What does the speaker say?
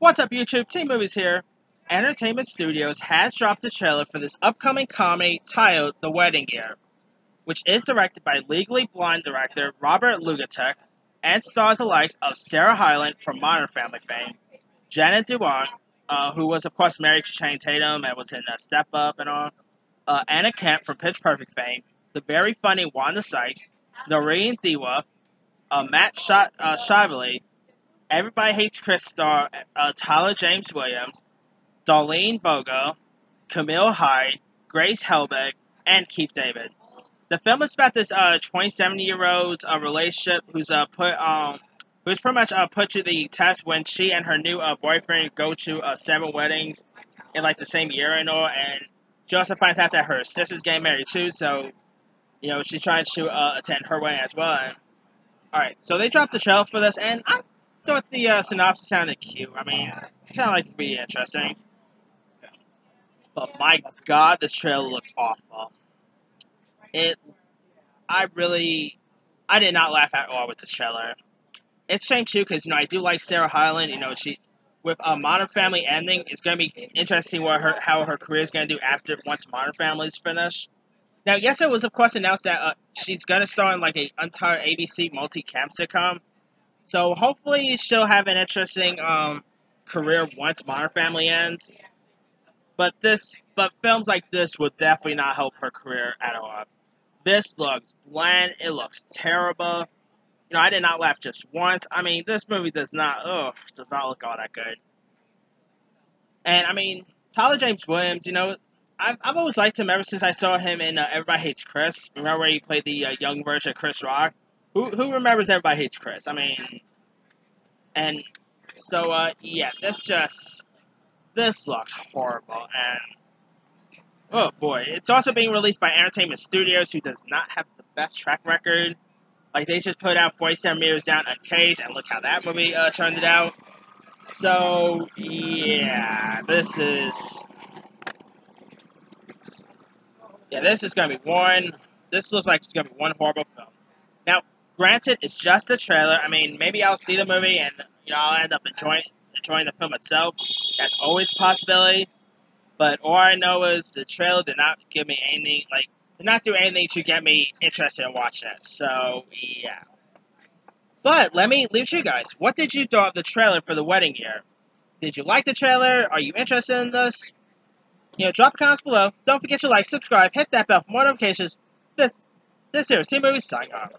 What's up, YouTube? Team Movies here. Entertainment Studios has dropped a trailer for this upcoming comedy titled The Wedding Year, which is directed by Legally Blonde director Robert Luketic and stars the likes of Sarah Hyland from Modern Family fame, Jenna Dewan, uh, who was, of course, married to Channing Tatum and was in uh, Step Up and all, uh, Anna Camp from Pitch Perfect fame, the very funny Wanda Sykes, Noureen DeWulf, uh, Matt Sh- uh, Shively, Everybody Hates Chris star uh, Tyler James Williams, Darlene Bogo, Camille Hyde, Grace Helbig, and Keith David. The film is about this uh 27 year old's uh, relationship who's uh put um who's pretty much uh put to the test when she and her new uh boyfriend go to uh seven weddings in like the same year and all, and she also finds out that her sister's getting married too, so you know she's trying to uh, attend her wedding as well. And, all right, so they dropped the trailer for this, and I thought the uh, synopsis sounded cute. I mean, it sounded like it could be interesting. But my god, this trailer looks awful. It, I really, I did not laugh at all with this trailer. It's shame too, because you know I do like Sarah Hyland. You know she, with a Modern Family ending, it's going to be interesting what her how her career is going to do after once Modern Family is finished. Now, yes, it was of course announced that uh, she's going to star in like a entire ABC multi-cam sitcom. So hopefully she'll have an interesting um, career once Modern Family ends. But this, but films like this would definitely not help her career at all. This looks bland. It looks terrible. You know, I did not laugh just once. I mean, this movie does not, ugh, does not look all that good. And I mean, Tyler James Williams, you know, I've, I've always liked him ever since I saw him in uh, Everybody Hates Chris. Remember where he played the uh, young version of Chris Rock? Who remembers Everybody Hates Chris? I mean, and so uh, yeah, this just this looks horrible, and oh boy, it's also being released by Entertainment Studios, who does not have the best track record. Like they just put out 47 meters down Uncaged, and look how that movie uh, turned it out. So yeah, this is yeah, this is gonna be one. This looks like it's gonna be one horrible film. Now, granted, it's just a trailer. I mean, maybe I'll see the movie and you know I'll end up enjoying enjoying the film itself. That's always a possibility. But all I know is the trailer did not give me anything like did not do anything to get me interested in watching it. So yeah. But let me leave you guys. What did you thought of the trailer for the wedding year? Did you like the trailer? Are you interested in this? You know, drop comments below. Don't forget to like, subscribe, hit that bell for more notifications. This, this here Team Movie signing off.